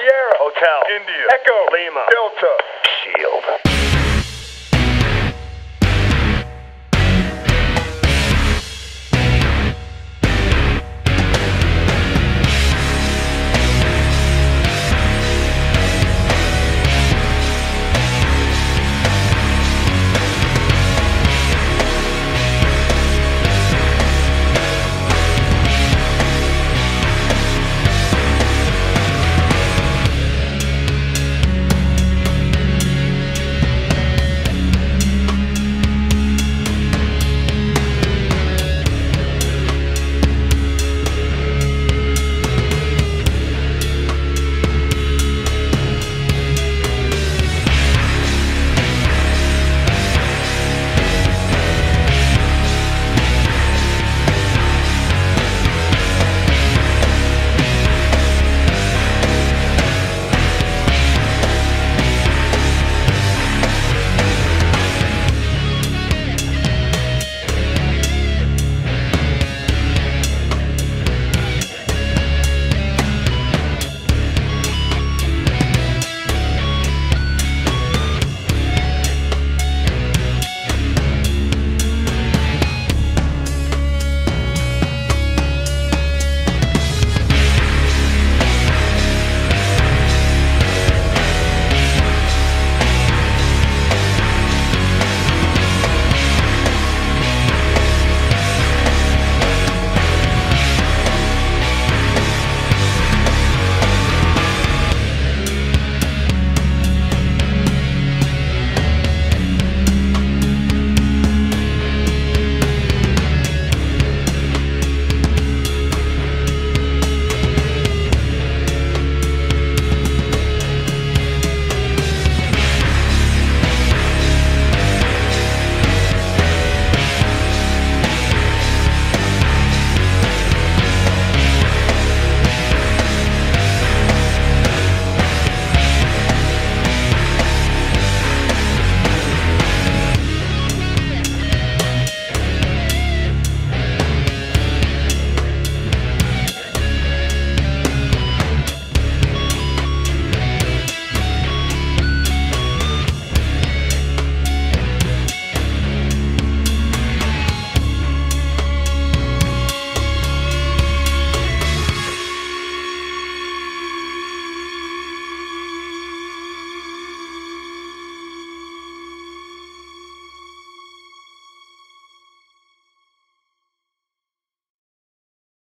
Sierra. Hotel. India. Echo. Lima. Delta. Shield.